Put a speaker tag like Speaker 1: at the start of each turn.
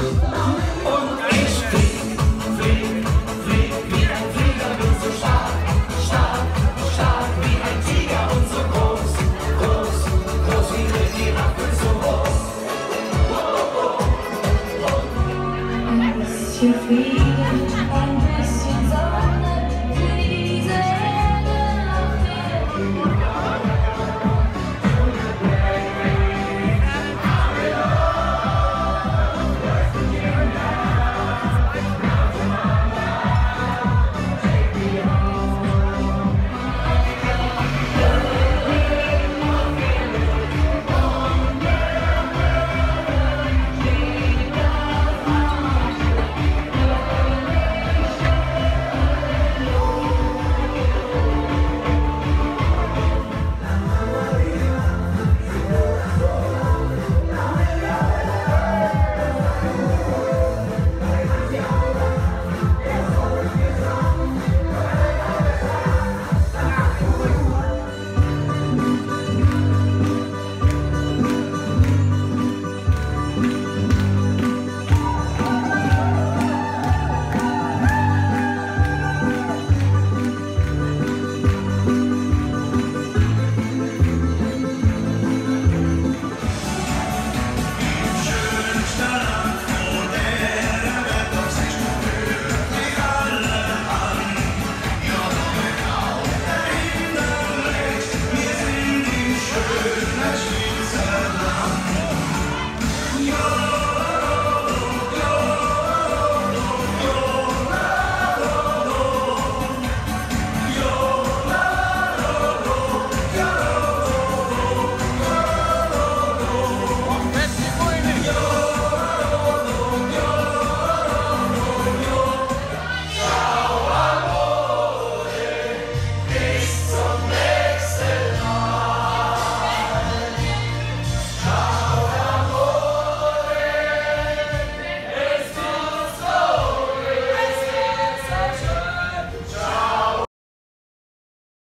Speaker 1: Oh,